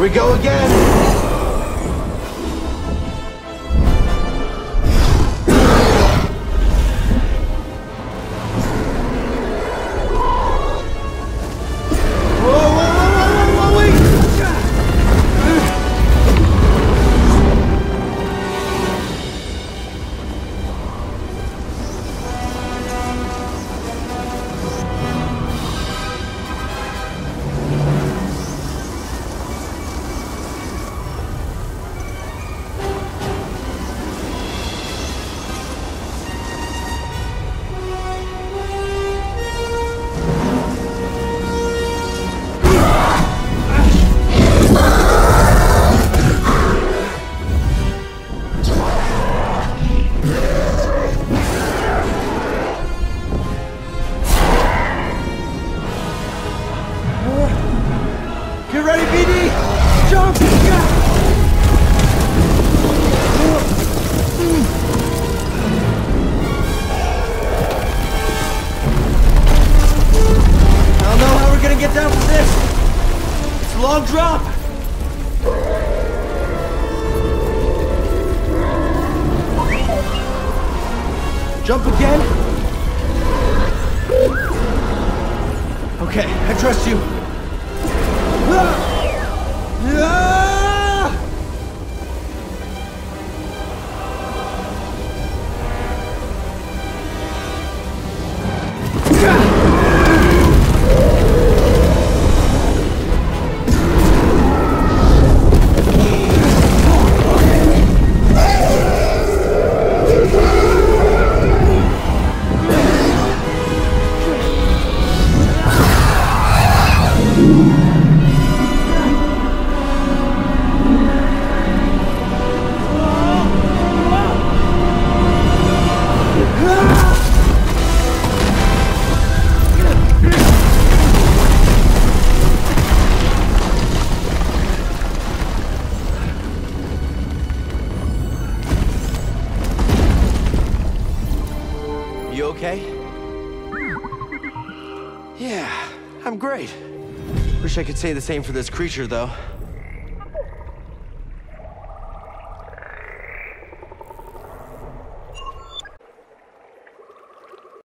we go again. Long drop. Jump again? Okay, I trust you. Okay? Yeah, I'm great. Wish I could say the same for this creature, though.